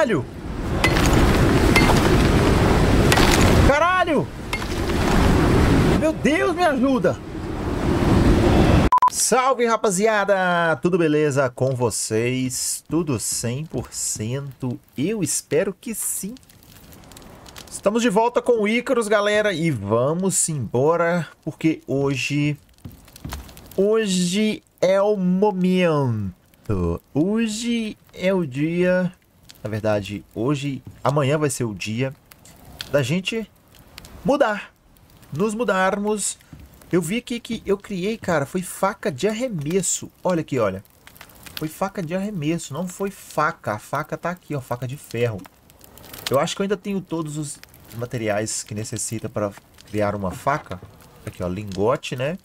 Caralho! Caralho! Meu Deus, me ajuda! Salve, rapaziada! Tudo beleza com vocês? Tudo 100%? Eu espero que sim. Estamos de volta com o Icarus, galera, e vamos embora, porque hoje... Hoje é o momento. Hoje é o dia... Na verdade, hoje... Amanhã vai ser o dia da gente mudar. Nos mudarmos eu vi aqui que eu criei, cara, foi faca de arremesso. Olha aqui, olha. Foi faca de arremesso, não foi faca. A faca tá aqui, ó, faca de ferro. Eu acho que eu ainda tenho todos os materiais que necessita para criar uma faca. Aqui, ó, lingote, né?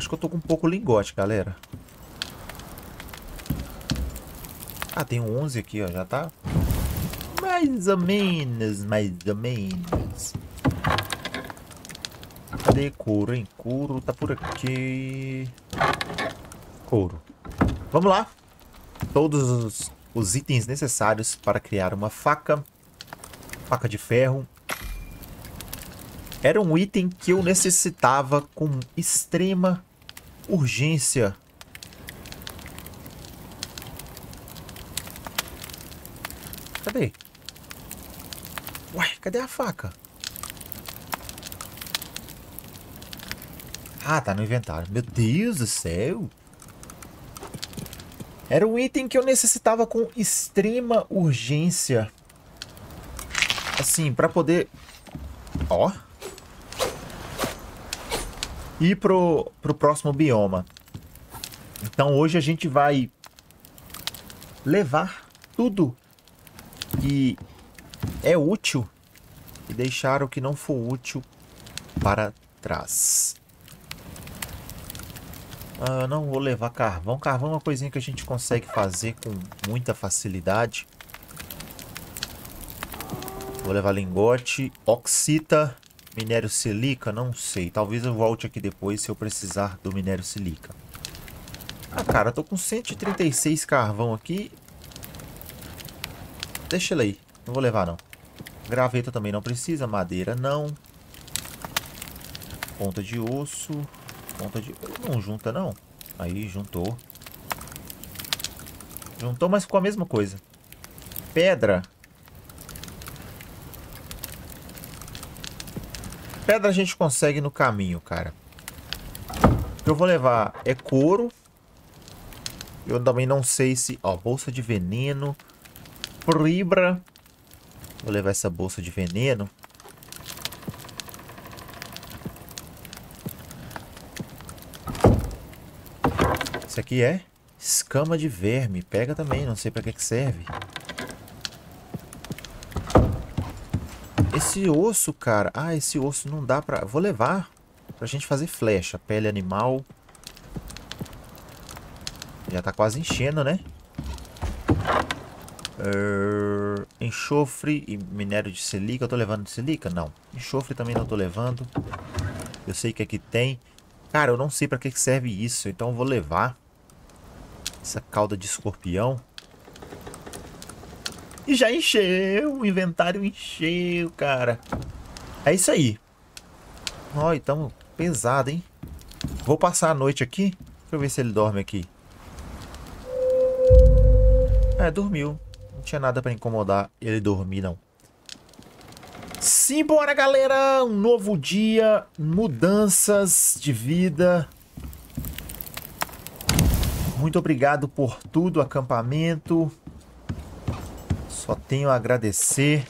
Acho que eu tô com um pouco lingote, galera. Ah, tem um 11 aqui, ó, já tá mais ou menos, mais ou menos. Cadê couro, hein? Couro tá por aqui. Couro. Vamos lá. Todos os, os itens necessários para criar uma faca. Faca de ferro. Era um item que eu necessitava com extrema urgência. Cadê? Uai, cadê a faca? Ah, tá no inventário. Meu Deus do céu. Era um item que eu necessitava com extrema urgência. Assim, pra poder... Ó. Ir pro, pro próximo bioma. Então hoje a gente vai levar tudo que é útil e deixar o que não for útil para trás. Ah, não vou levar carvão. Carvão é uma coisinha que a gente consegue fazer com muita facilidade. Vou levar lingote, oxita, minério silica, não sei. Talvez eu volte aqui depois se eu precisar do minério silica. Ah, cara, tô com 136 carvão aqui. Deixa ele aí. Não vou levar, não. Graveta também não precisa. Madeira, não. Ponta de osso. Ponta de... Não junta, não. Aí, juntou. Juntou, mas ficou a mesma coisa. Pedra. Pedra a gente consegue no caminho, cara. Que eu vou levar é couro. Eu também não sei se... Ó, bolsa de veneno. Fibra. Vou levar essa bolsa de veneno. Isso aqui é escama de verme. Pega também, não sei pra que, que serve. Esse osso, cara... Ah, esse osso não dá pra... Vou levar pra gente fazer flecha. Pele animal. Já tá quase enchendo, né? Uh, enxofre e minério de silica. Eu tô levando de silica? Não. Enxofre também não tô levando. Eu sei que aqui tem. Cara, eu não sei pra que serve isso. Então eu vou levar essa cauda de escorpião. Já encheu. O inventário encheu, cara. É isso aí. Ó, então pesado, hein? Vou passar a noite aqui. Deixa eu ver se ele dorme aqui. É, dormiu. Não tinha nada pra incomodar ele dormir, não. Simbora, galera! Um novo dia, mudanças de vida. Muito obrigado por tudo, acampamento. Só tenho a agradecer.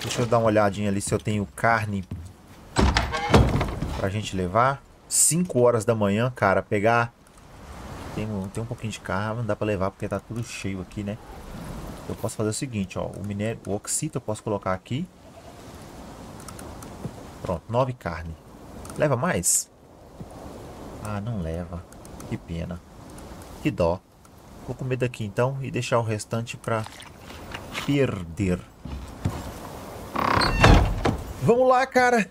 Deixa eu dar uma olhadinha ali se eu tenho carne pra gente levar. 5 horas da manhã, cara, pegar... Tem um, tem um pouquinho de carne, não dá pra levar porque tá tudo cheio aqui, né? Eu posso fazer o seguinte, ó. O minério, o oxito eu posso colocar aqui. Pronto, nove carne. Leva mais? Ah, não leva. Que pena. Que dó. Vou comer daqui então e deixar o restante para perder. Vamos lá, cara.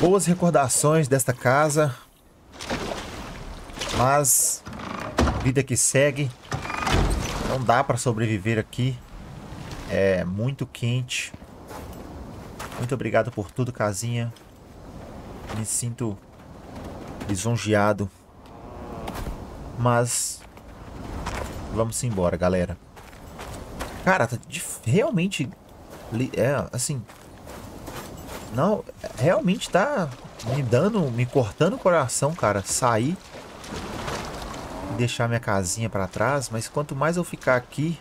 Boas recordações desta casa. Mas, vida que segue. Não dá para sobreviver aqui. É muito quente. Muito obrigado por tudo, casinha. Me sinto lisonjeado. Mas vamos embora, galera. Cara, tá realmente é assim, não, realmente tá me dando, me cortando o coração, cara, sair e deixar minha casinha para trás, mas quanto mais eu ficar aqui,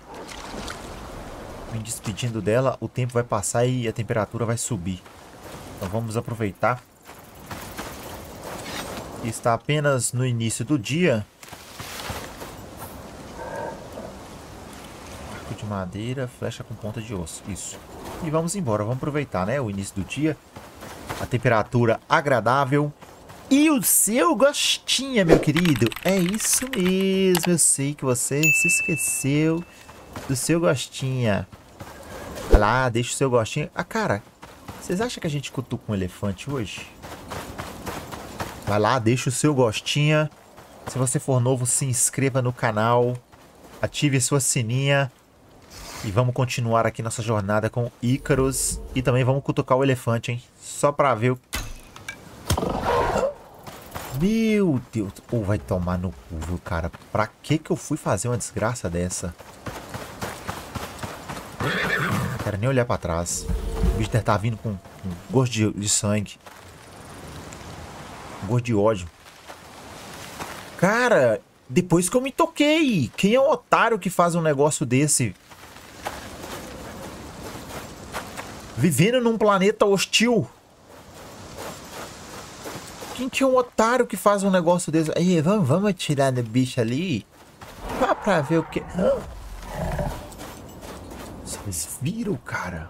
me despedindo dela, o tempo vai passar e a temperatura vai subir. Então vamos aproveitar. Está apenas no início do dia. Arco de madeira, flecha com ponta de osso. Isso. E vamos embora, vamos aproveitar, né? O início do dia. A temperatura agradável. E o seu gostinha, meu querido. É isso mesmo. Eu sei que você se esqueceu do seu gostinha. Vai lá, deixa o seu gostinho. Ah, cara, vocês acham que a gente cutuca um elefante hoje? Vai lá, deixa o seu gostinha. Se você for novo, se inscreva no canal. Ative sua sininha. E vamos continuar aqui nossa jornada com Ícaros. E também vamos cutucar o elefante, hein? Só pra ver o... Meu Deus. Ou oh, vai tomar no cu, cara? Pra que que eu fui fazer uma desgraça dessa? Não quero nem olhar pra trás. O bicho deve estar tá vindo com, com gosto de, de sangue. Gosto de ódio. Cara, depois que eu me toquei. Quem é o otário que faz um negócio desse? Vivendo num planeta hostil. Quem que é um otário que faz um negócio desse? Aí, vamos, vamos atirar no bicho ali. Só pra ver o que... Vocês viram, cara?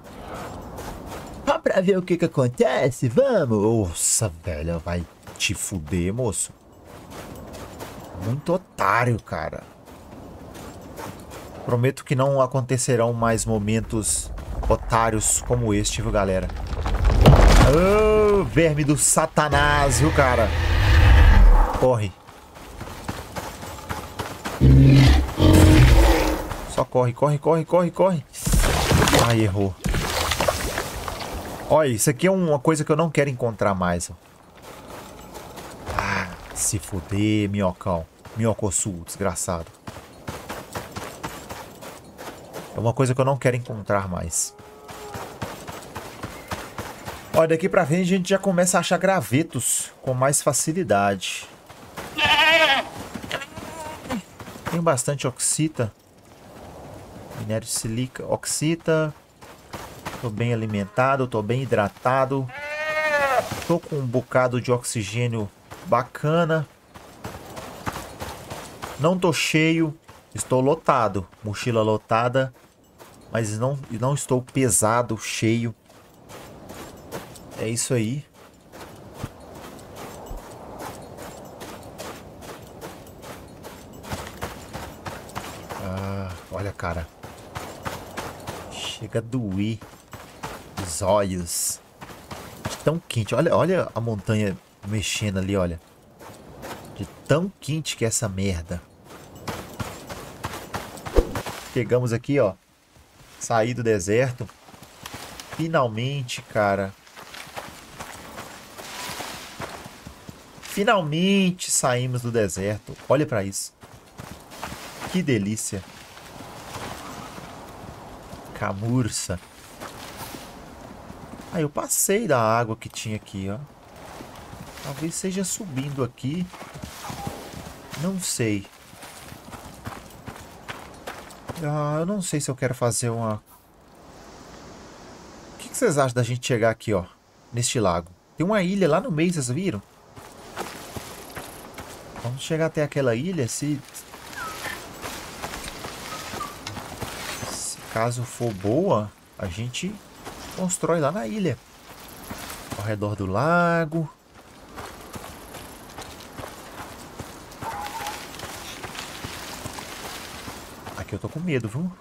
Só pra ver o que que acontece? Vamos! Nossa, velho, vai te fuder, moço. Muito otário, cara. Prometo que não acontecerão mais momentos otários como este, viu, galera? Oh, verme do satanás, viu, cara? Corre. Só corre, corre, corre, corre, corre. Ai, errou. Olha, isso aqui é uma coisa que eu não quero encontrar mais. Ó. Ah, se fuder, minhocão. Minhocossu, desgraçado. É uma coisa que eu não quero encontrar mais. Olha, daqui pra frente a gente já começa a achar gravetos com mais facilidade. Tem bastante oxita. Minério de silica. Oxita. Tô bem alimentado, tô bem hidratado. Tô com um bocado de oxigênio bacana. Não tô cheio. Estou lotado. Mochila lotada. Mas não, não estou pesado, cheio. É isso aí. Ah, olha, cara. Chega a doer os olhos. Tão quente. Olha, olha a montanha mexendo ali, olha. De tão quente que é essa merda. Chegamos aqui, ó. Saí do deserto. Finalmente, cara. Finalmente saímos do deserto. Olha para isso. Que delícia. Camurça. Aí ah, eu passei da água que tinha aqui, ó. Talvez seja subindo aqui. Não sei. Ah, eu não sei se eu quero fazer uma... O que, que vocês acham da gente chegar aqui, ó? Neste lago. Tem uma ilha lá no meio, vocês viram? Vamos chegar até aquela ilha, se... se caso for boa, a gente constrói lá na ilha. Ao redor do lago. Aqui eu tô com medo, viu?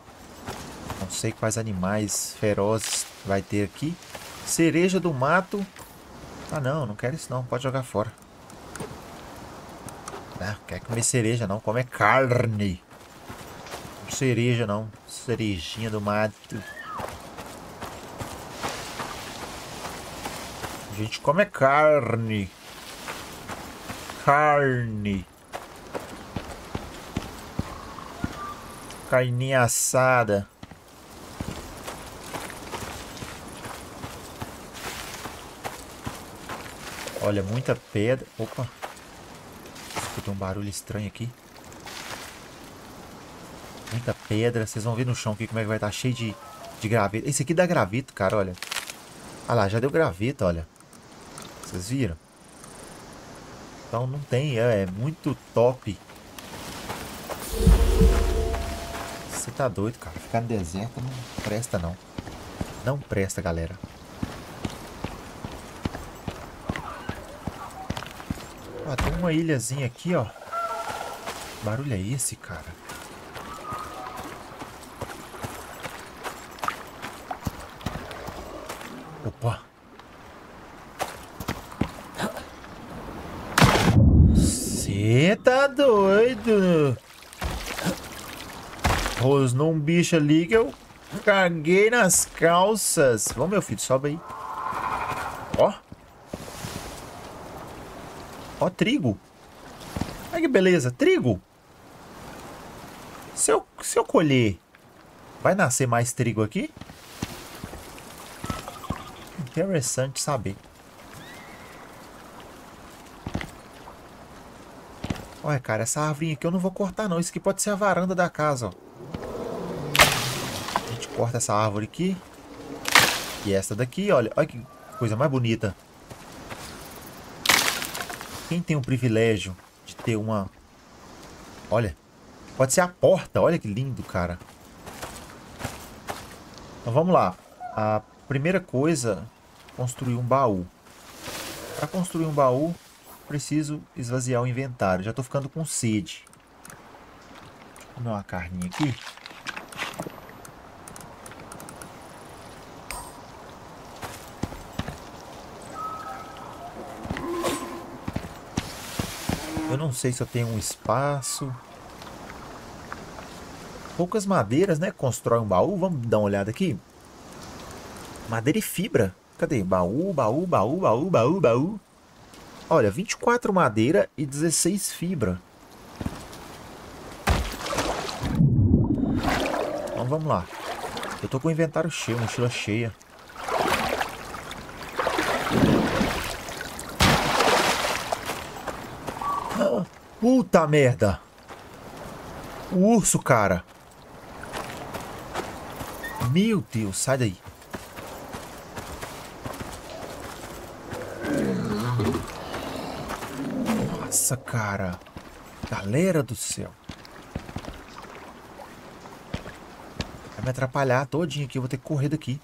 Não sei quais animais ferozes vai ter aqui. Cereja do mato. Ah não, não quero isso não. Pode jogar fora. Ah, quer comer cereja não, come carne. Cereja não, cerejinha do mato. A gente come carne. Carne. Carninha assada. Olha, muita pedra. Opa. Escutei um barulho estranho aqui. Muita pedra. Vocês vão ver no chão aqui como é que vai estar tá cheio de, de graveto. Esse aqui dá gravito, cara, olha. Ah lá, já deu graveto, olha. Vocês viram? Então não tem, é, é muito top. Você tá doido, cara. Ficar no deserto não presta, não. Não presta, galera. Ó, tem uma ilhazinha aqui, ó. Que barulho é esse, cara? Opa. Você tá doido? Rosnou um bicho ali que eu caguei nas calças. Vamos, meu filho, sobe aí. Ó. Ó, trigo. Olha que beleza, trigo. Se eu, se eu colher, vai nascer mais trigo aqui? Interessante saber. Olha, cara, essa árvore aqui eu não vou cortar, não. Isso aqui pode ser a varanda da casa, ó. A gente corta essa árvore aqui. E essa daqui, olha. Olha que coisa mais bonita. Quem tem o privilégio de ter uma... Olha, pode ser a porta. Olha que lindo, cara. Então vamos lá. A primeira coisa, construir um baú. Para construir um baú, preciso esvaziar o inventário. Já estou ficando com sede. Eu comer uma carninha aqui. Eu não sei se eu tenho um espaço. Poucas madeiras, né? Constrói um baú. Vamos dar uma olhada aqui. Madeira e fibra. Cadê? Baú, baú, baú, baú, baú, baú. Olha, 24 madeira e 16 fibra. Então vamos lá. Eu tô com o inventário cheio, mochila cheia. Puta merda. O urso, cara. Meu Deus, sai daí. Nossa, cara. Galera do céu. Vai me atrapalhar todinho aqui. Eu vou ter que correr daqui.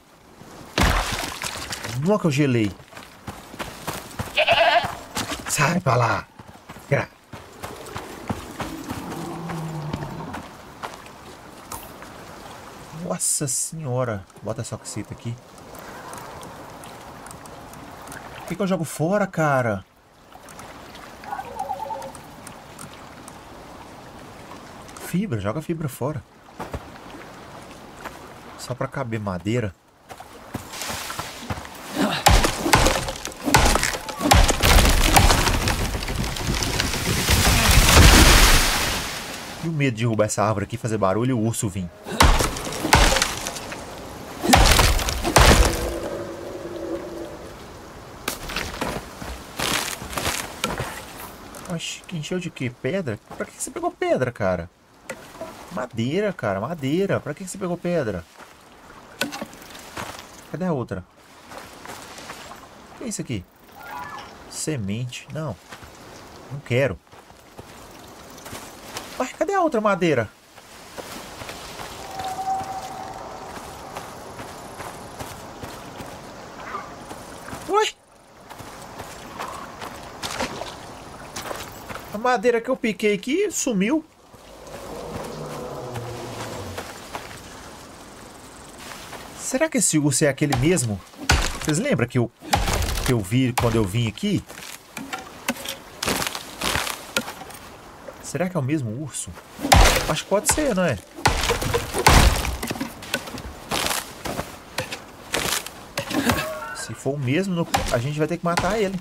Nunca que eu gelei. Sai pra lá. Nossa senhora. Bota essa oxita aqui. Por que, que eu jogo fora, cara? Fibra, joga fibra fora. Só pra caber madeira. E o medo de derrubar essa árvore aqui, fazer barulho e o urso vir. Oxi, que encheu de quê? Pedra? Pra que você pegou pedra, cara? Madeira, cara, madeira. Pra que você pegou pedra? Cadê a outra? O que é isso aqui? Semente. Não. Não quero. Ué, cadê a outra madeira? Madeira que eu piquei aqui sumiu. Será que esse urso é aquele mesmo? Vocês lembram que eu, que eu vi quando eu vim aqui? Será que é o mesmo urso? Acho que pode ser, não é? Se for o mesmo, a gente vai ter que matar ele.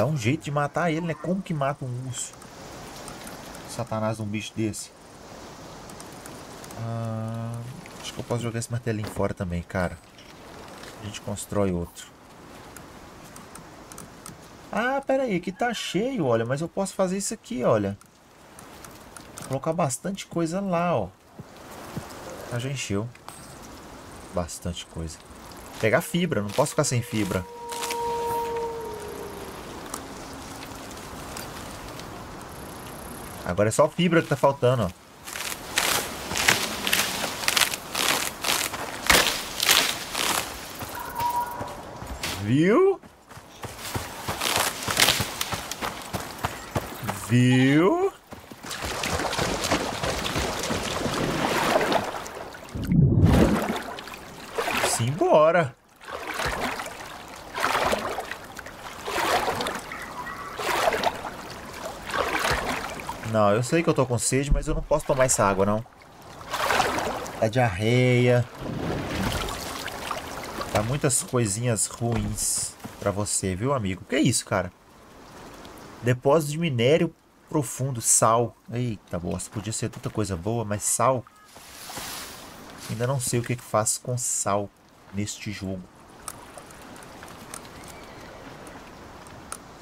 Dá um jeito de matar ele, né? Como que mata um urso? Satanás um bicho desse. Ah, acho que eu posso jogar esse martelinho fora também, cara. A gente constrói outro. Ah, pera aí, aqui tá cheio, olha. Mas eu posso fazer isso aqui, olha. Colocar bastante coisa lá, ó. Ah, já encheu. Bastante coisa. Pegar fibra, não posso ficar sem fibra. Agora é só fibra que tá faltando, ó. Viu? Viu? Simbora. Não, eu sei que eu tô com sede, mas eu não posso tomar essa água, não. É diarreia. Tá muitas coisinhas ruins pra você, viu, amigo? Que isso, cara? Depósito de minério profundo, sal. Eita bosta, podia ser tanta coisa boa, mas sal... Ainda não sei o que, que com sal neste jogo.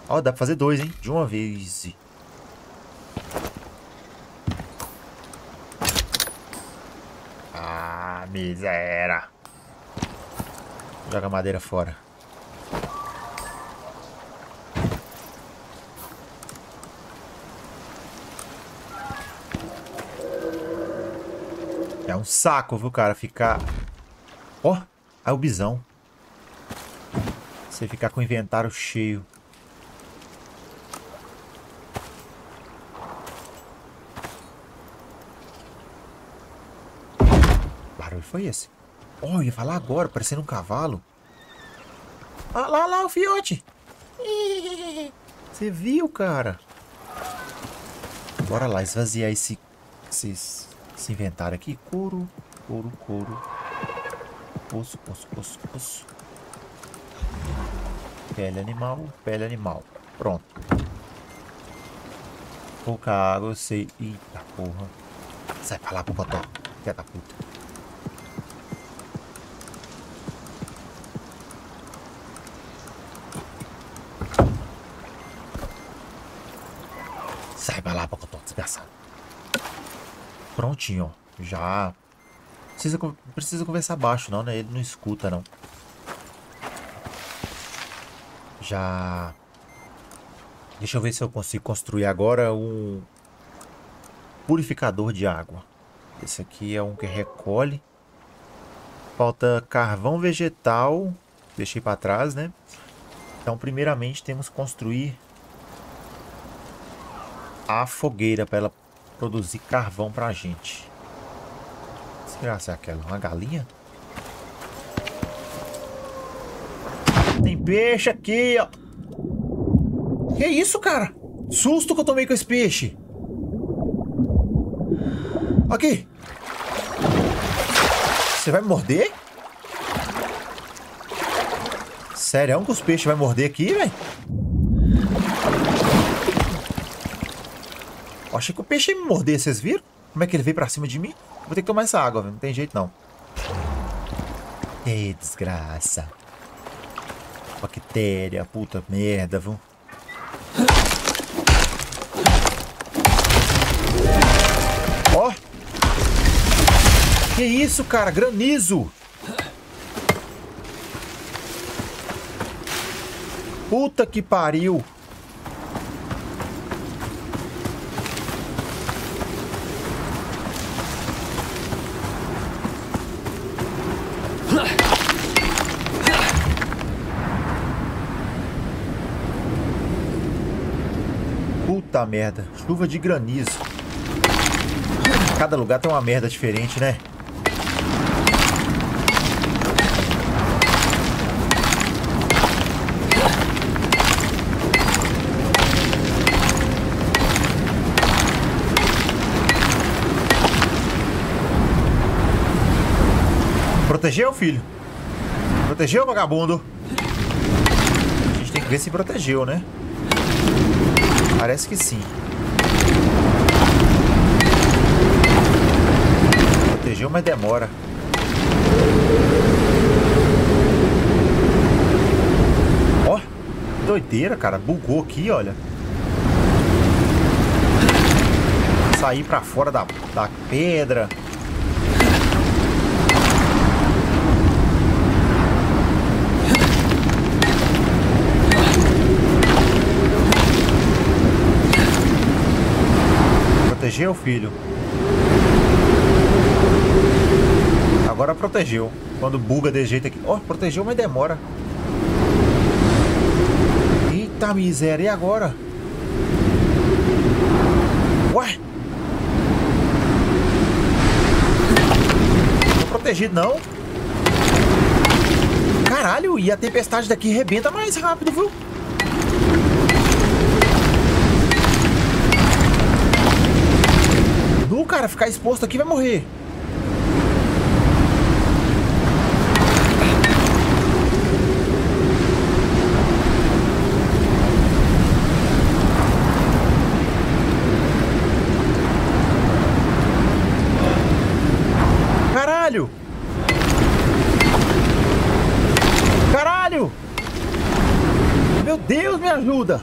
Ó, dá pra fazer dois, hein? De uma vez. Miséria. Joga a madeira fora. É um saco, viu, cara? Ficar... Ó, oh, aí o bisão. Você ficar com o inventário cheio. Foi esse? Oh, ia falar agora, parecendo um cavalo. Ah, lá, lá, o fiote. Você viu, cara? Bora lá, esvaziar esse, esse, esse inventário aqui. Couro, couro, couro. Osso, osso, osso, osso. Pele animal, pele animal. Pronto. Pouca água, eu sei. Eita porra. Sai pra lá, Popotó. Filha da puta. Prontinho, ó. Já. Precisa, precisa conversar baixo, não, né? Ele não escuta, não. Já. Deixa eu ver se eu consigo construir agora um purificador de água. Esse aqui é um que recolhe. Falta carvão vegetal. Deixei para trás, né? Então, primeiramente, temos que construir a fogueira para ela produzir carvão pra gente. Será que é aquela? Uma galinha? Tem peixe aqui, ó. Que isso, cara? Susto que eu tomei com esse peixe. Aqui. Você vai me morder? Sério, é um que os peixes vai morder aqui, velho? Achei que o peixe ia me morder, vocês viram? Como é que ele veio pra cima de mim? Vou ter que tomar essa água, não tem jeito não. Que desgraça. Bactéria, puta merda, viu? Ó! Que isso, cara? Granizo! Puta que pariu! Puta merda. Chuva de granizo. Cada lugar tem uma merda diferente, né? Protegeu, filho? Protegeu, vagabundo? A gente tem que ver se protegeu, né? Parece que sim. Protegeu, mas demora. Ó, doideira, cara. Bugou aqui, olha. Sair pra fora da, da pedra. Protegeu, filho? Agora protegeu. Quando buga desse jeito aqui. Ó, oh, protegeu, mas demora. Eita miséria, e agora? Ué? Não protegido, não. Caralho, e a tempestade daqui rebenta mais rápido, viu? Cara, ficar exposto aqui vai morrer. ajuda.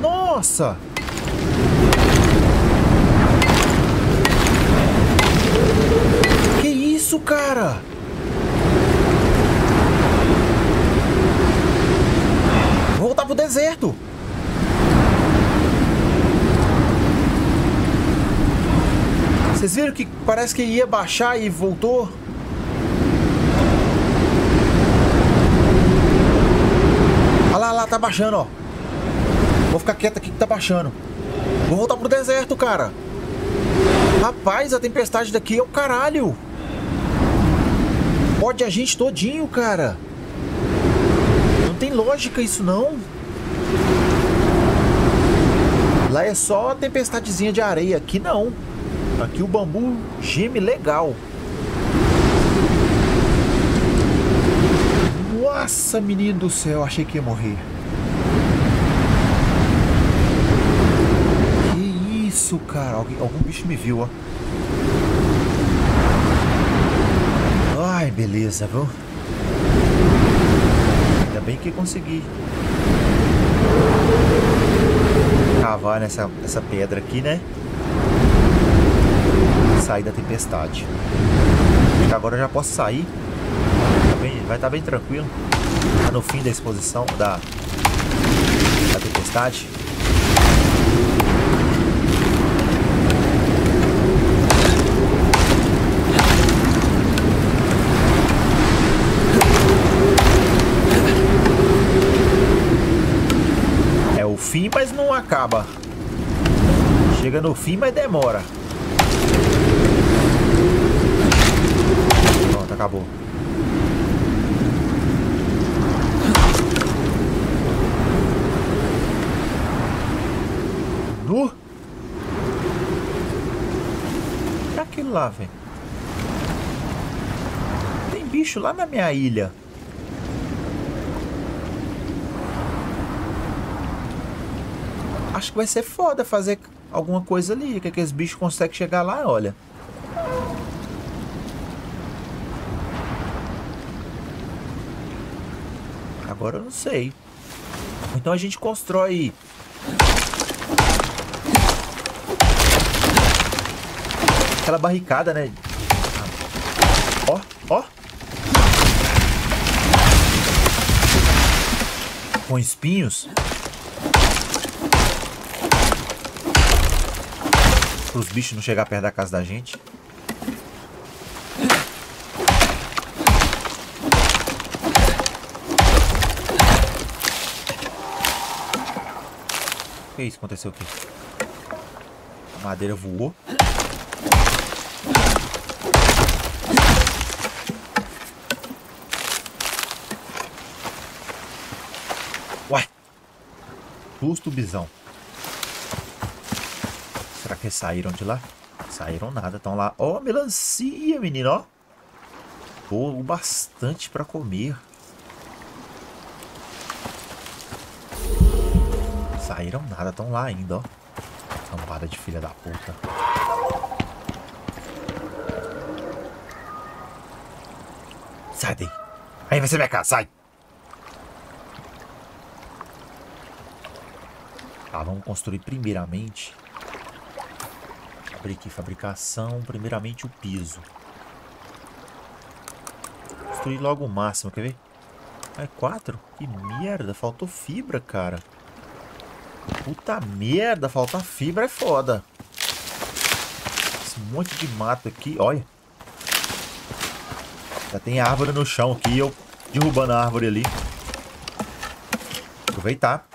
Nossa! Que isso, cara? Vou voltar pro deserto. Vocês viram que parece que ia baixar e voltou? Olha lá, lá, tá baixando, ó. Vou ficar quieto aqui que tá baixando. Vou voltar pro deserto, cara. Rapaz, a tempestade daqui é o caralho. Pode a gente todinho, cara. Não tem lógica isso, não. Lá é só a tempestadezinha de areia. Aqui não. Aqui o bambu geme legal. Nossa, menino do céu, achei que ia morrer. Que isso, cara? Alguém, algum bicho me viu, ó. Ai, beleza, viu? Ainda bem que consegui cavar nessa, nessa pedra aqui, né? Sair da tempestade. Acho que agora eu já posso sair. Tá vai estar tá bem tranquilo. Tá no fim da exposição da, da tempestade. É o fim, mas não acaba. Chega no fim, mas demora. Acabou. Nu? Pra aquilo lá, velho? Tem bicho lá na minha ilha. Acho que vai ser foda fazer alguma coisa ali. Que aqueles bichos conseguem chegar lá, olha. Agora eu não sei. Então a gente constrói... Aquela barricada, né? Ó, ó. Com espinhos. Para os bichos não chegar perto da casa da gente. Que isso? Aconteceu aqui? A madeira voou. Uai! Susto bisão. Será que eles saíram de lá? Saíram nada, estão lá. Ó, oh, melancia, menino, ó. Boa, bastante para comer. Saíram nada, estão lá ainda, ó. Cambada de filha da puta. Sai daí. Aí vai ser minha casa, sai. Tá, vamos construir primeiramente. Abrir aqui fabricação. Primeiramente o piso. Construir logo o máximo, quer ver? É quatro? Que merda, faltou fibra, cara. Puta merda, faltar fibra é foda. Esse monte de mato aqui, olha. Já tem árvore no chão aqui, eu derrubando a árvore ali. Aproveitar.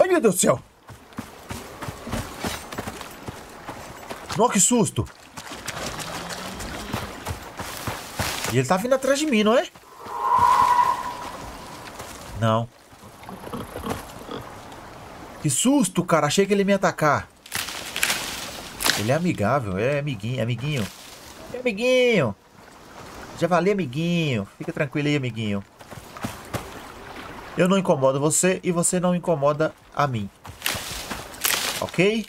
Ai, meu Deus do céu. Nossa, que susto. E ele tá vindo atrás de mim, não é? Não. Que susto, cara. Achei que ele ia me atacar. Ele é amigável. É amiguinho, amiguinho. É amiguinho. Já valeu, amiguinho. Fica tranquilo aí, amiguinho. Eu não incomodo você e você não incomoda a mim. Ok?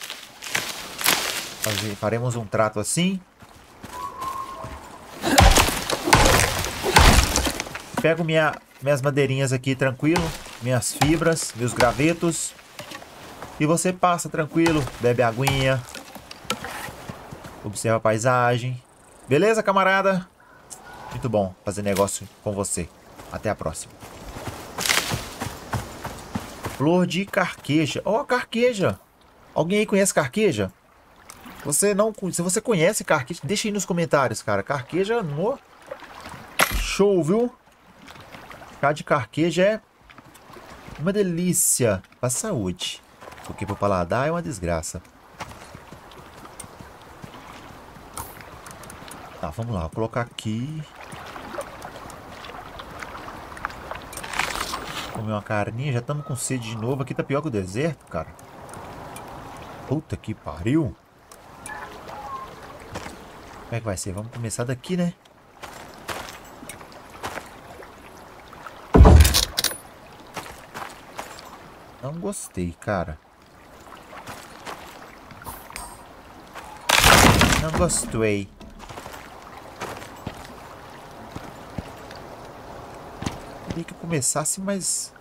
Faremos um trato assim. Pego minha, minhas madeirinhas aqui tranquilo, minhas fibras, meus gravetos. E você passa tranquilo, bebe aguinha. Observa a paisagem. Beleza, camarada? Muito bom fazer negócio com você. Até a próxima. Flor de carqueja. Ó, oh, carqueja. Alguém aí conhece carqueja? Você não, se você conhece carqueja, deixa aí nos comentários, cara. Carqueja no show, viu? Chá de carqueja é uma delícia para saúde. Porque pro paladar é uma desgraça. Tá, vamos lá. Vou colocar aqui. Comer uma carninha. Já estamos com sede de novo. Aqui tá pior que o deserto, cara. Puta que pariu. Como é que vai ser? Vamos começar daqui, né? Não gostei, cara. Não gostei. Queria que começasse mais...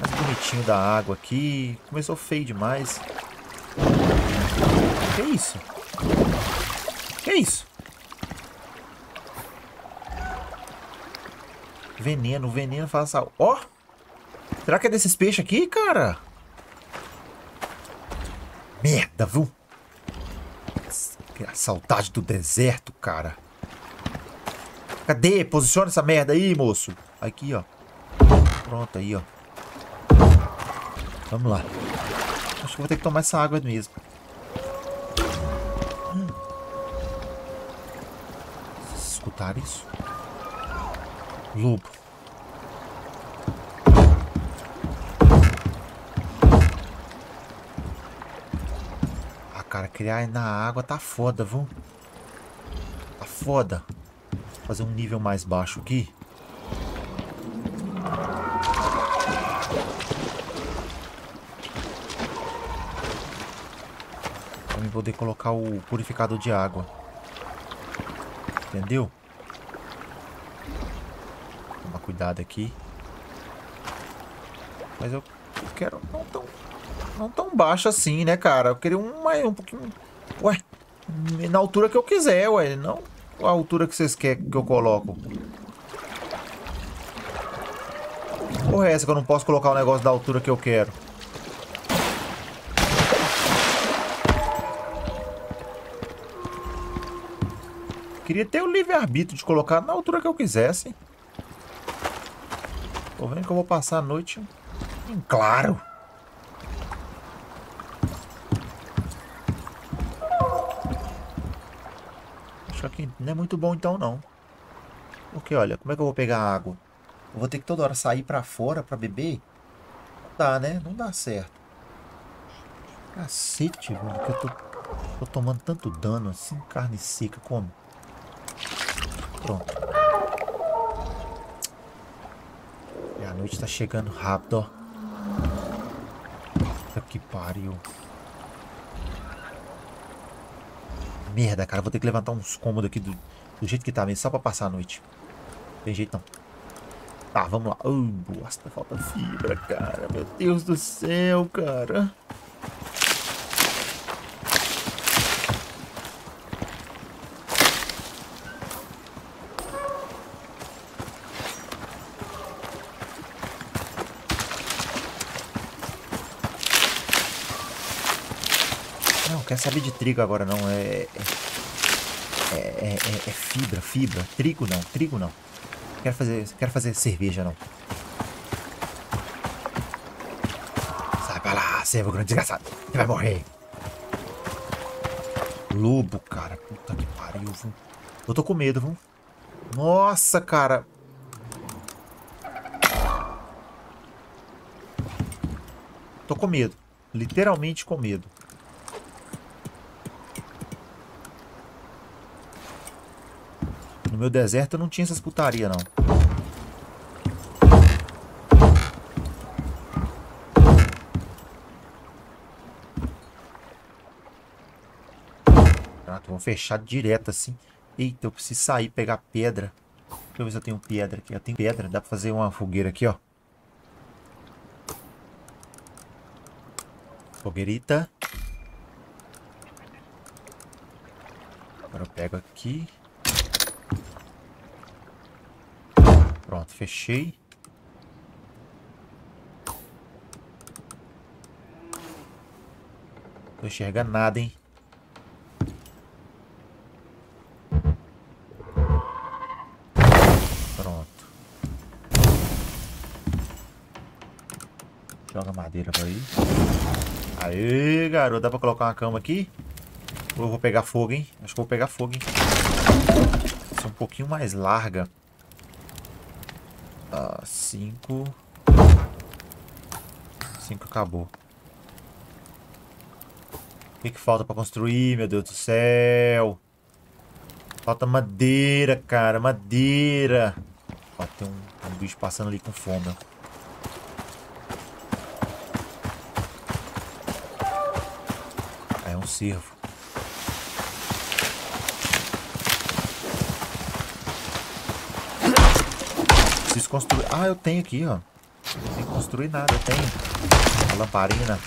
Mais bonitinho da água aqui. Começou feio demais. Que isso? Que isso? Veneno, veneno faz sal. Ó! Oh! Será que é desses peixes aqui, cara? Merda, viu? Que saudade do deserto, cara. Cadê? Posiciona essa merda aí, moço. Aqui, ó. Pronto, aí, ó. Vamos lá. Acho que vou ter que tomar essa água mesmo. Hum. Vocês escutaram isso? Lobo. cara. Criar na água tá foda, viu? Tá foda. Vou fazer um nível mais baixo aqui. Pra poder colocar o purificador de água. Entendeu? Tomar cuidado aqui. Mas eu quero não tão não tão baixo assim, né, cara? Eu queria um, um pouquinho... Ué, na altura que eu quiser, ué. Não a altura que vocês querem que eu coloco. Porra é essa que eu não posso colocar o negócio da altura que eu quero? Queria ter o livre-arbítrio de colocar na altura que eu quisesse. Tô vendo que eu vou passar a noite claro. Que não é muito bom então não. Porque olha, como é que eu vou pegar água? Eu vou ter que toda hora sair pra fora pra beber? Não dá, né? Não dá certo. Cacete, mano. Que eu tô, tô tomando tanto dano assim. Carne seca, como? Pronto. E a noite tá chegando rápido, ó. Puta que pariu. Merda, cara. Vou ter que levantar uns cômodos aqui do, do jeito que tá mesmo. Só pra passar a noite. Tem jeito não. Tá, vamos lá. Ai, bosta, falta fibra, cara. Meu Deus do céu, cara. Não, quer saber de trigo agora não. É, é, é, é, é fibra, fibra. Trigo não, trigo não. Quero fazer, quero fazer cerveja não. Sai pra lá, servo grande desgraçado. Você vai morrer. Lobo, cara. Puta que pariu, viu? Eu tô com medo, viu? Nossa, cara. Tô com medo. Literalmente com medo. No meu deserto não tinha essas putaria, não. Pronto, vamos fechar direto assim. Eita, eu preciso sair pegar pedra. Deixa eu ver se eu tenho pedra aqui. Eu tenho pedra, dá pra fazer uma fogueira aqui, ó. Fogueirita. Agora eu pego aqui. Pronto, fechei. Tô enxergando nada, hein? Pronto. Joga madeira pra aí. Aê, garoto. Dá pra colocar uma cama aqui? Ou eu vou pegar fogo, hein? Acho que vou pegar fogo, hein? Ser um pouquinho mais larga. Tá, cinco. Cinco acabou. O que, que falta pra construir, meu Deus do céu? Falta madeira, cara, madeira. Ó, tem um, um bicho passando ali com fome. É um cervo. Preciso construir. Ah, eu tenho aqui, ó. Que construir nada, eu tenho. A lamparina.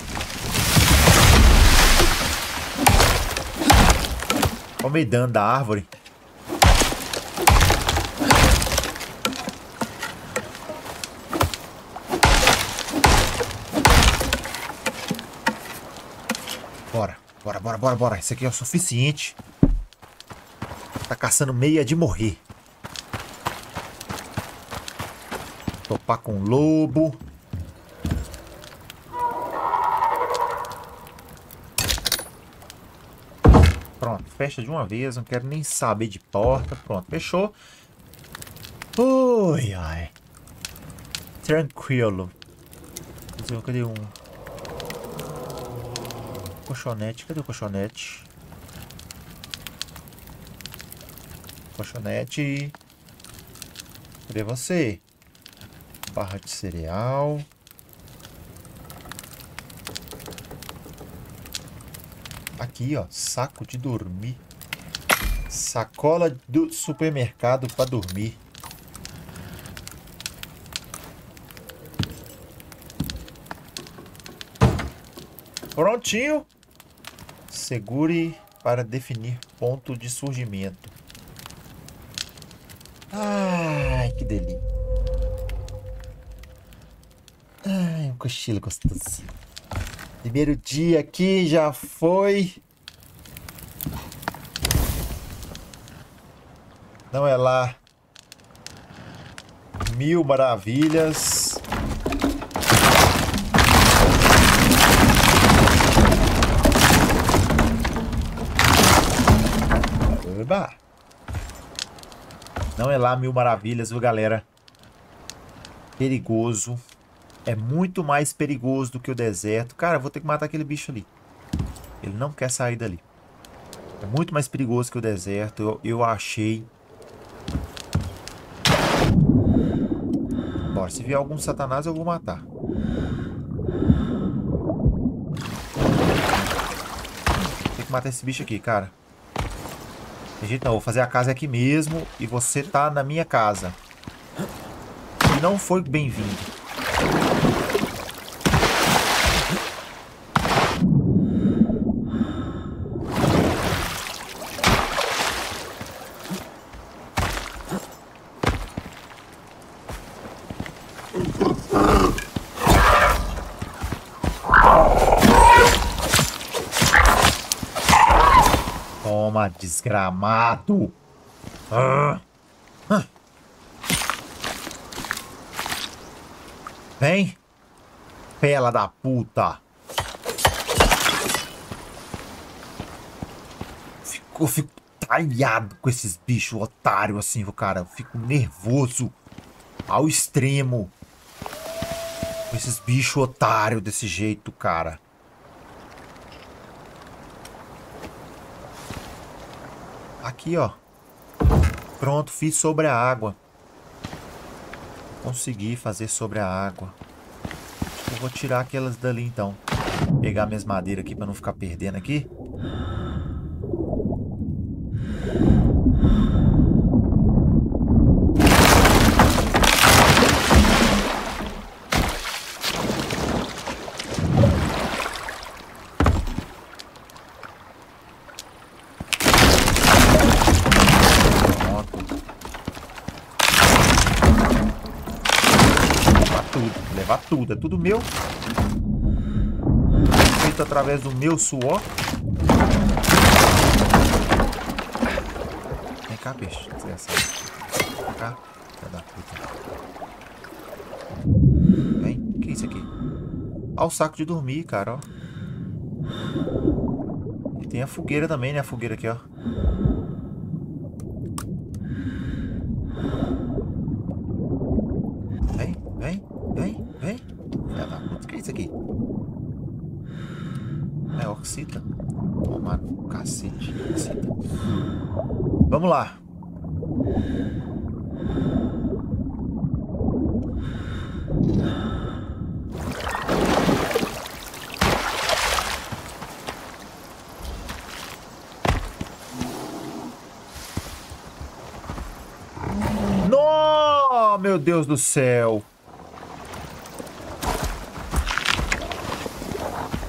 Olha meio dano da árvore. Bora, bora, bora, bora, bora. Isso aqui é o suficiente. Tá caçando meia de morrer. Topar com lobo. Pronto, fecha de uma vez. Não quero nem saber de porta. Pronto, fechou. Ui, ai. Tranquilo. Cadê um? Colchonete. Cadê o colchonete? Colchonete. Cadê você? Barra de cereal. Aqui, ó. Saco de dormir. Sacola do supermercado para dormir. Prontinho. Segure para definir ponto de surgimento. Ai, que delícia. Cochilo gostoso. Primeiro dia aqui já foi. Não é lá. Mil maravilhas. Eba. Não é lá mil maravilhas, viu, galera? perigoso. É muito mais perigoso do que o deserto. Cara, vou ter que matar aquele bicho ali. Ele não quer sair dali. É muito mais perigoso que o deserto. Eu, eu achei. Bora, se vier algum satanás eu vou matar. Tem que matar esse bicho aqui, cara. Tem jeito não, vou fazer a casa aqui mesmo e você tá na minha casa. E não foi bem-vindo. Toma, desgramado. Ah. Ah. Vem. Pela da puta. Fico, fico talhado com esses bichos otários assim, cara. Eu fico nervoso ao extremo. Com esses bichos otários desse jeito, cara. Aqui, ó. Pronto, fiz sobre a água. Consegui fazer sobre a água. Eu vou tirar aquelas dali, então. Pegar minhas madeiras aqui para não ficar perdendo aqui. Tudo. É tudo meu. Feito através do meu suor. Vem cá, peixe. Desgraçado. Vem cá. Filha da puta. Vem. O que é isso aqui? Olha o saco de dormir, cara, ó. E tem a fogueira também, né? A fogueira aqui, ó. Oxita. Toma cacete. Oxita. Vamos lá. Meu Deus do céu.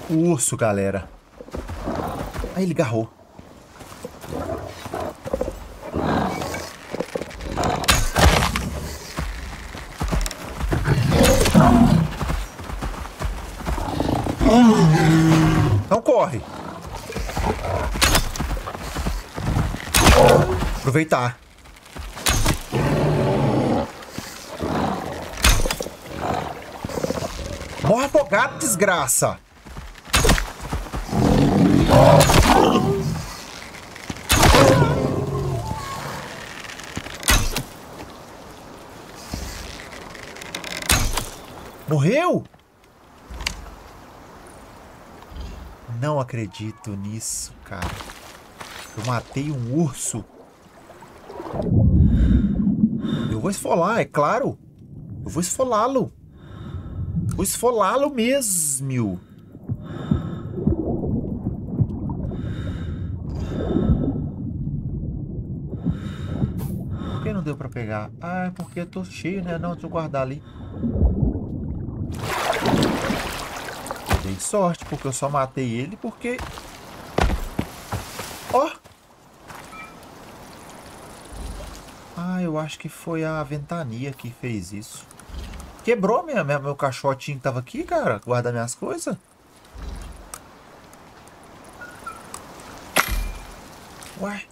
Urso, galera. Ele garrou. Não corre. Aproveitar. Morre afogado, desgraça. Morreu? Não acredito nisso, cara. Eu matei um urso. Eu vou esfolar, é claro. Eu vou esfolá-lo. Vou esfolá-lo mesmo. Por que não deu pra pegar? Ah, é porque eu tô cheio, né? Não, deixa eu guardar ali. Dei sorte, porque eu só matei ele porque... Ó! Oh! Ah, eu acho que foi a ventania que fez isso. Quebrou minha, minha, meu caixotinho que tava aqui, cara. Guardar minhas coisas. Ué?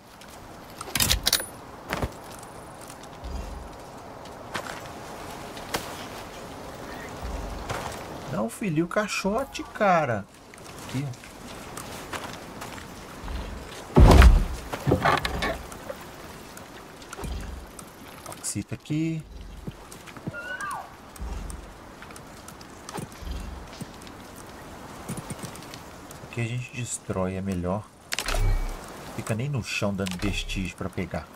filho. E o caixote, cara. Aqui, ó. Oxita aqui. Aqui a gente destrói, é melhor. Fica nem no chão dando vestígio pra pegar.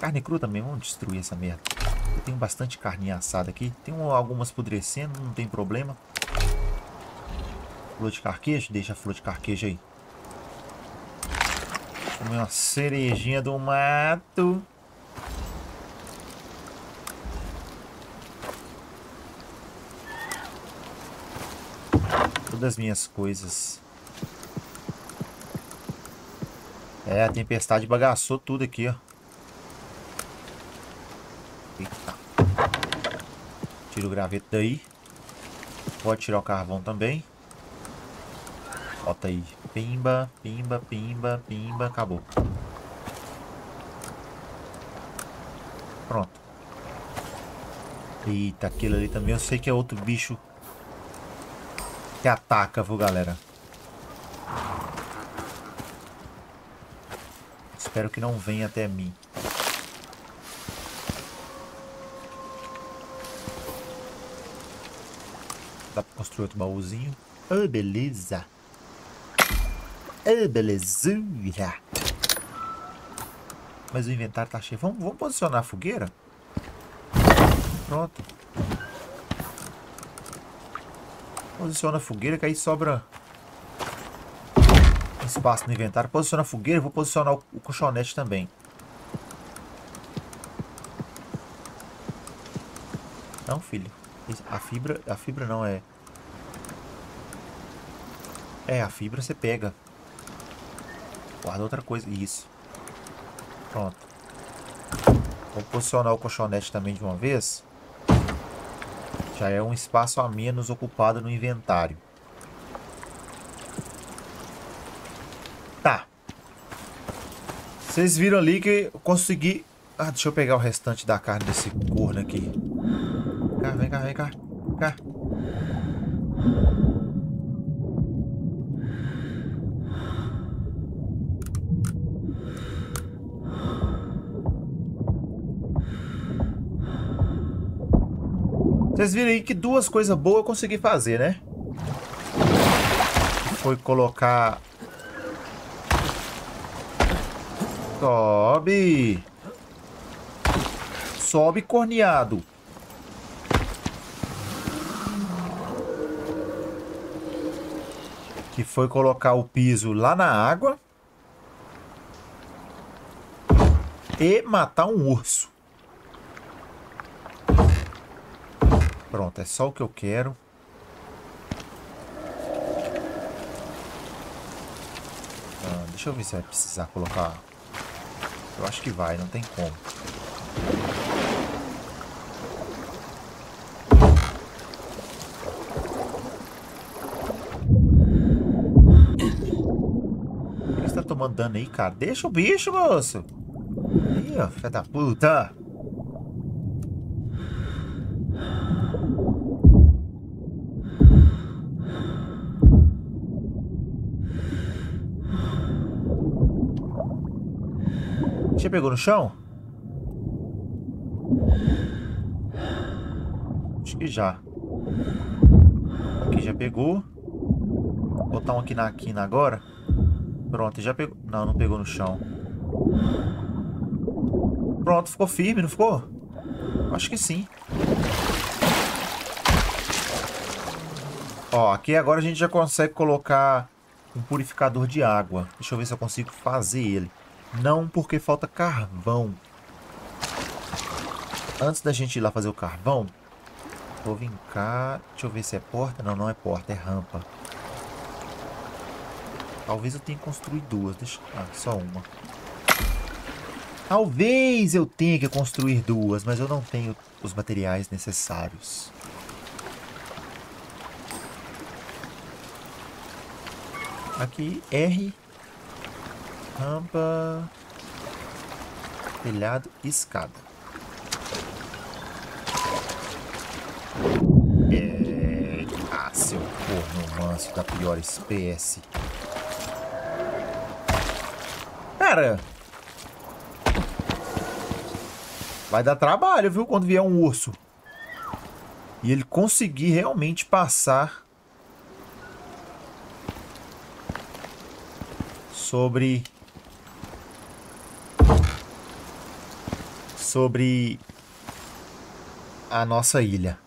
Carne crua também, vamos destruir essa merda. Eu tenho bastante carninha assada aqui. Tem algumas apodrecendo, não tem problema. Flor de carquejo? Deixa a flor de carquejo aí. Comer uma cerejinha do mato. Todas as minhas coisas. É, a tempestade bagaçou tudo aqui, ó. Eita. Tira o graveto daí. Pode tirar o carvão também. Bota aí. Pimba, pimba, pimba, pimba. Acabou. Pronto. Eita, aquilo ali também. Eu sei que é outro bicho que ataca, viu, galera? Espero que não venha até mim. Dá pra construir outro baúzinho. Oh, beleza. Oh, belezura. Mas o inventário tá cheio. Vamos, vamos posicionar a fogueira? Pronto. Posiciona a fogueira que aí sobra espaço no inventário. Posiciona a fogueira, vou posicionar o, o colchonete também. Não, filho. A fibra, a fibra não é. É, a fibra você pega. Guarda outra coisa. Isso. Pronto. Vou posicionar o colchonete também de uma vez. Já é um espaço a menos ocupado no inventário. Vocês viram ali que eu consegui... Ah, deixa eu pegar o restante da carne desse corno aqui. Cá, vem cá, vem cá. Cá. Vocês viram aí que duas coisas boas eu consegui fazer, né? Foi colocar Sobe. Sobe, corneado. Que foi colocar o piso lá na água. E matar um urso. Pronto, é só o que eu quero. Ah, deixa eu ver se vai precisar colocar eu acho que vai, não tem como. Por que você tá tomando dano aí, cara? Deixa o bicho, moço. Aí, ó, filha da puta. Pegou no chão? Acho que já. Aqui já pegou. Vou botar um aqui na quina agora. Pronto, já pegou. Não, não pegou no chão. Pronto, ficou firme, não ficou? Acho que sim. Ó, aqui agora a gente já consegue colocar um purificador de água. Deixa eu ver se eu consigo fazer ele. Não porque falta carvão. Antes da gente ir lá fazer o carvão, vou vir cá. Deixa eu ver se é porta. Não, não é porta, é rampa. Talvez eu tenha que construir duas. Deixa... Ah, só uma. Talvez eu tenha que construir duas, mas eu não tenho os materiais necessários. Aqui, R rampa, telhado escada. É... Ah, seu corno manso da pior espécie. Cara... Vai dar trabalho, viu, quando vier um urso. E ele conseguir realmente passar sobre sobre a nossa ilha.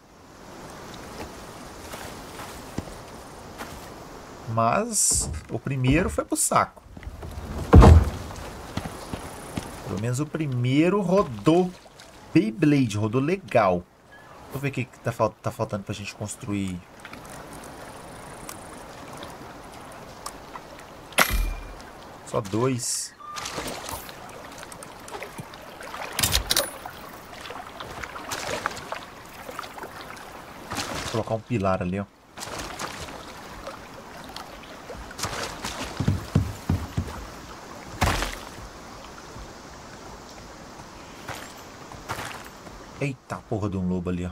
Mas o primeiro foi pro saco. Pelo menos o primeiro rodou Beyblade, rodou legal. Vou ver o que, que tá, tá faltando pra gente construir. Só dois. Colocar um pilar ali, ó. Eita porra de um lobo ali, ó.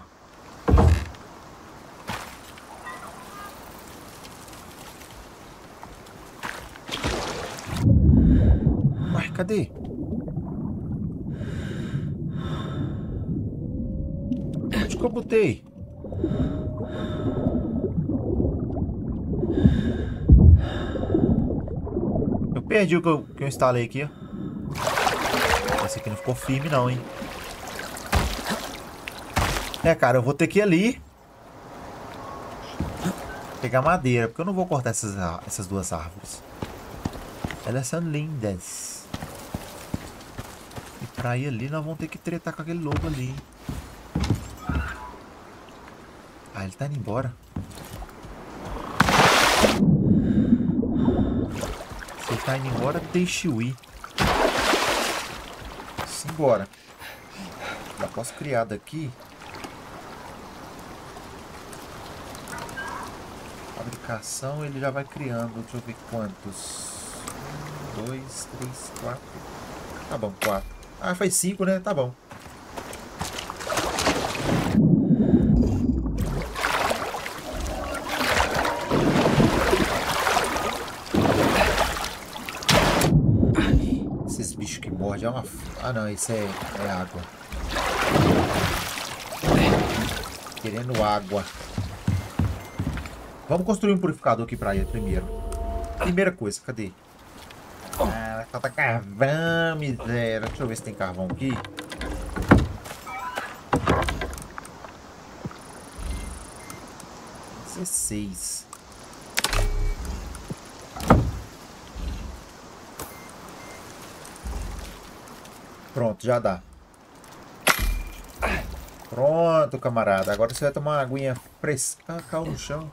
Ué, cadê? Onde que eu botei? Eu perdi o que eu, que eu instalei aqui, ó. Esse aqui não ficou firme não, hein. É, cara, eu vou ter que ir ali. Pegar madeira, porque eu não vou cortar essas, essas duas árvores. Elas são lindas. E pra ir ali, nós vamos ter que tretar com aquele lobo ali. Ah, ele tá indo embora. Se ele tá indo embora, deixa eu ir. Simbora. Já posso criar daqui. Fabricação, ele já vai criando. Deixa eu ver quantos. Um, dois, três, quatro. Tá bom, quatro. Ah, faz cinco, né? Tá bom. Esses bichos uma... Ah, não, isso é, é água. Querendo água. Vamos construir um purificador aqui pra ele primeiro. Primeira coisa, cadê? Ah, falta carvão, miséria. Deixa eu ver se tem carvão aqui. Dezesseis. Pronto, já dá. Pronto, camarada. Agora você vai tomar uma aguinha fresca. Ah, no chão.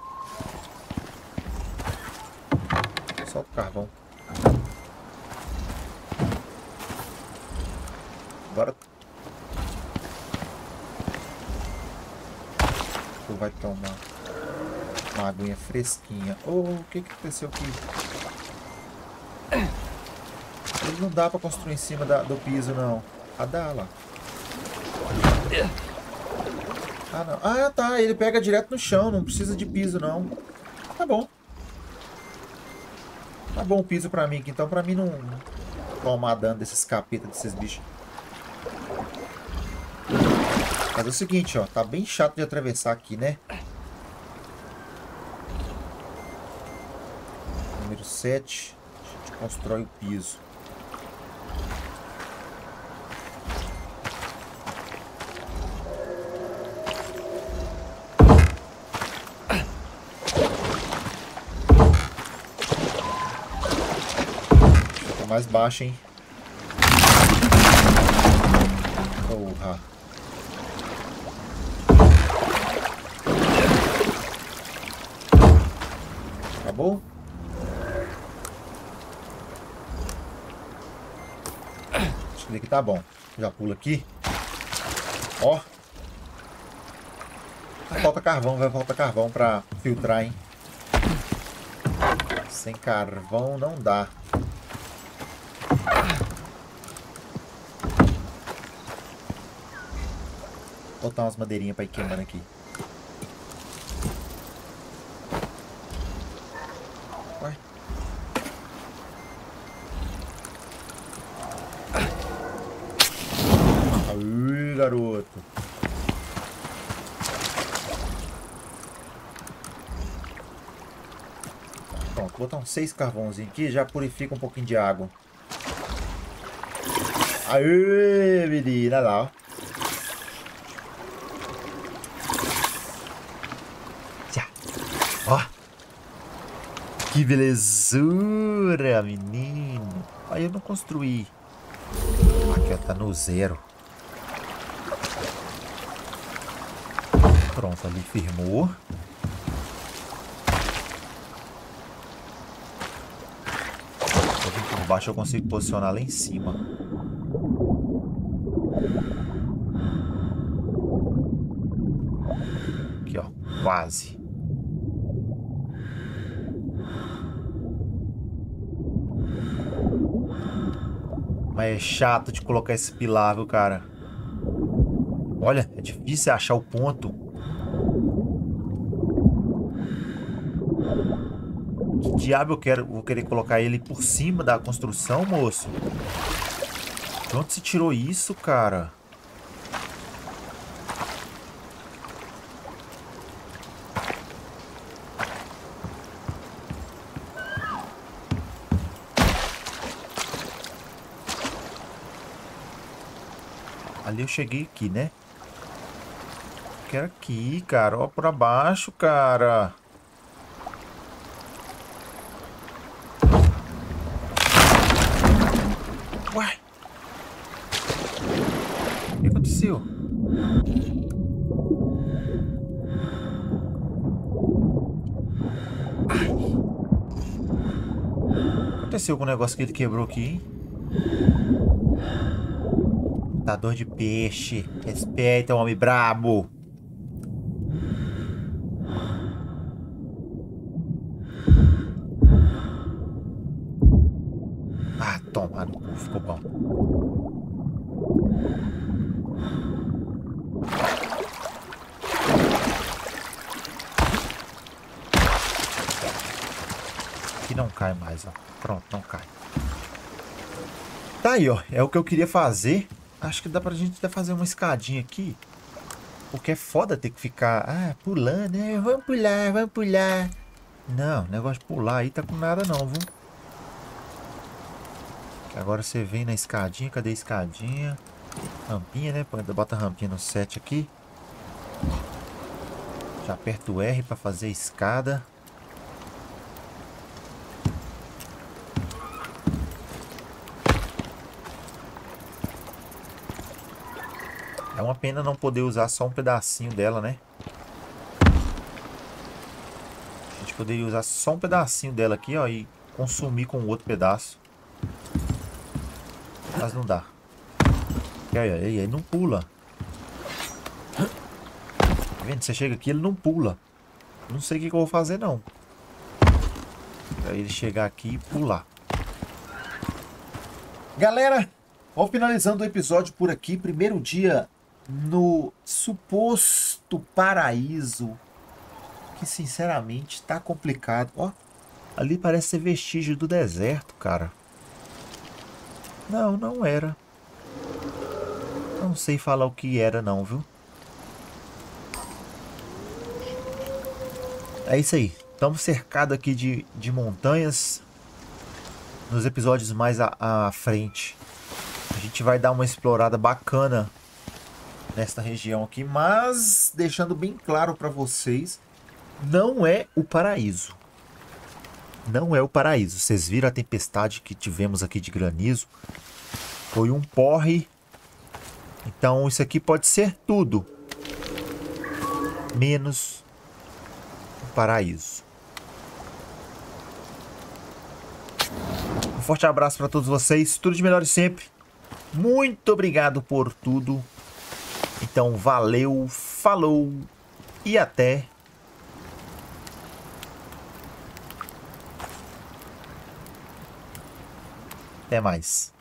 Solta o carvão. Agora... Tu vai tomar uma aguinha fresquinha. Oh, o que que aconteceu aqui? Não dá pra construir em cima da, do piso, não. Ah, dá lá. Ah, não. Ah, tá. Ele pega direto no chão. Não precisa de piso, não. Tá bom. Tá bom o piso pra mim aqui. Então, pra mim não tomar dano desses capetas, desses bichos. Mas é o seguinte, ó. Tá bem chato de atravessar aqui, né? Número 7. A gente constrói o piso. Mais baixo, hein? Porra. Acabou? Acho que aqui tá bom. Já pula aqui. Ó. Falta carvão, vai falta carvão pra filtrar, hein? Sem carvão não dá. Botar umas madeirinhas pra ir queimando aqui. Ué. Aí, garoto. Pronto, botar uns seis carvãozinhos aqui já purifica um pouquinho de água. Aê, menina, lá. Ó. Que belezura, menino. Aí eu não construí. Aqui, ó, tá no zero. Pronto, ali firmou. Por baixo eu consigo posicionar lá em cima. Aqui, ó. Quase. É chato de colocar esse pilar, viu, cara? Olha, é difícil achar o ponto. Que diabo eu quero, vou querer colocar ele por cima da construção, moço? De onde se tirou isso, cara? Ali eu cheguei aqui, né? Quero aqui, cara. Ó, pra baixo, cara. Uai. O que aconteceu? Ai. Aconteceu com o negócio que ele quebrou aqui, hein? Matador de peixe. Respeita, homem brabo. Ah, toma no cu, ficou bom. Aqui não cai mais, ó. Pronto, não cai. Tá aí, ó. É o que eu queria fazer. Acho que dá pra gente até fazer uma escadinha aqui. Porque é foda ter que ficar, ah, pulando, né? Vamos pular, vamos pular. Não, negócio de pular aí tá com nada não, viu? Agora você vem na escadinha, cadê a escadinha? Rampinha, né? Bota a rampinha no set aqui. Já aperta o R pra fazer a escada. Uma pena não poder usar só um pedacinho dela, né? A gente poderia usar só um pedacinho dela aqui, ó, e consumir com outro pedaço. Mas não dá. E aí, aí, aí não pula. Tá vendo? Você chega aqui, ele não pula. Não sei o que, que eu vou fazer, não. Pra ele chegar aqui e pular. Galera, vou finalizando o episódio por aqui. Primeiro dia no suposto paraíso que sinceramente tá complicado. Ó, ali parece ser vestígio do deserto, cara. Não, não era. Não sei falar o que era não, viu? É isso aí. Estamos cercados aqui de, de montanhas. Nos episódios mais à, à frente. A gente vai dar uma explorada bacana nesta região aqui, mas deixando bem claro para vocês, não é o paraíso. Não é o paraíso. Vocês viram a tempestade que tivemos aqui de granizo? Foi um porre. Então isso aqui pode ser tudo. Menos o paraíso. Um forte abraço para todos vocês. Tudo de melhor sempre. Muito obrigado por tudo. Então, valeu, falou e até. Até mais.